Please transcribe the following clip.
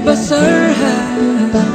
basahan